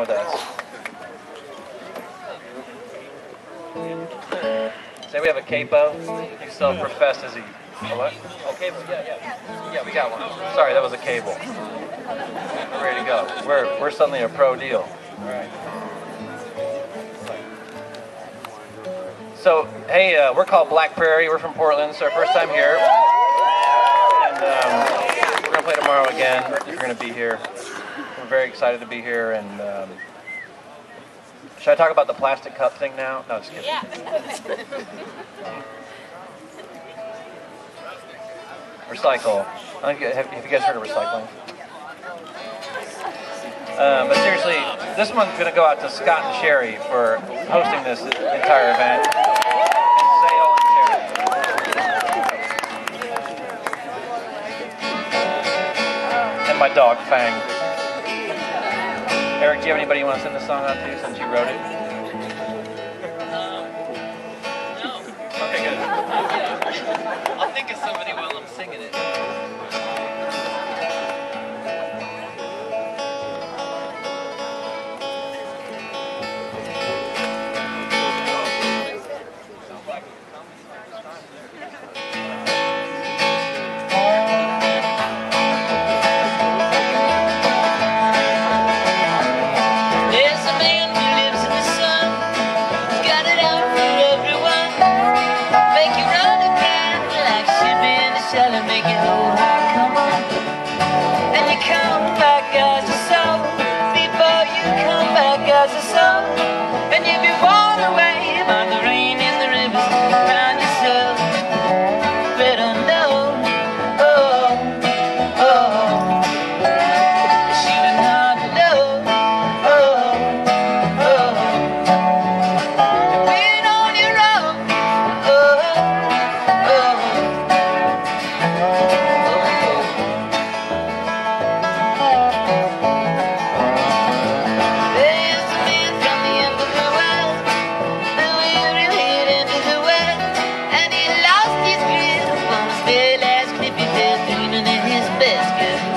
with us. Say we have a capo. He self-professed as he. A what? Oh, cable. Yeah, yeah. Yeah, we got one. Sorry, that was a cable. We're ready to go. We're we're suddenly a pro deal. All right. So, hey, uh, we're called Black Prairie. We're from Portland. It's our first time here. And um, we're going to play tomorrow again if you're going to be here. We're very excited to be here. And um, should I talk about the plastic cup thing now? No, just kidding. Yeah. Recycle. Have, have you guys heard of recycling? Uh, but seriously, this one's going to go out to Scott and Sherry for hosting this entire event. And And my dog, Fang. Eric, do you have anybody you want to send this song out to since you wrote it? You basket.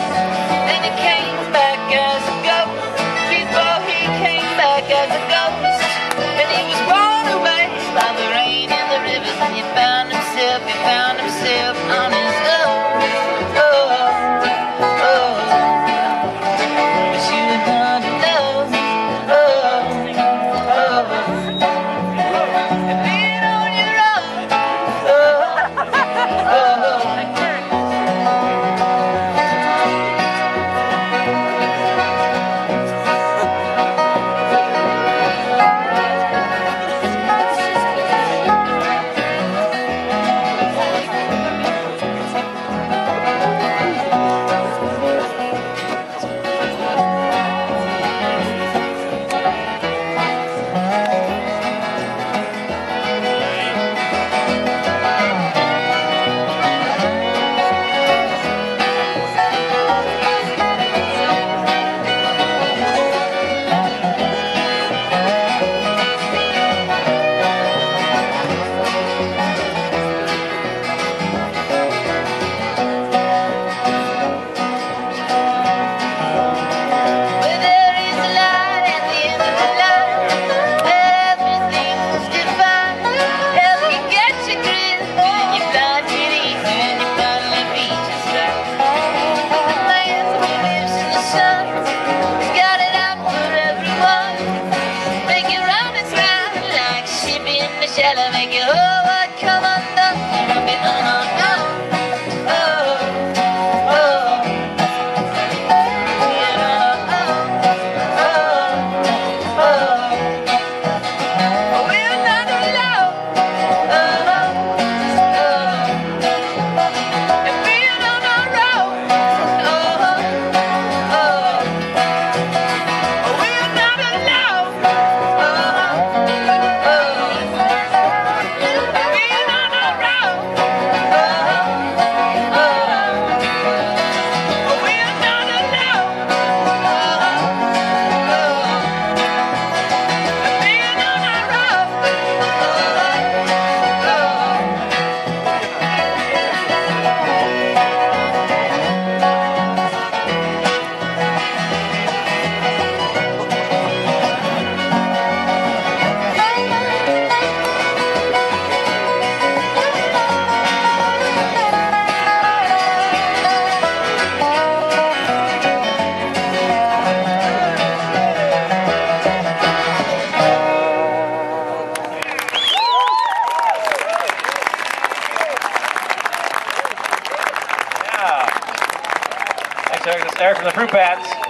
Eric, Eric from the Fruit Bats.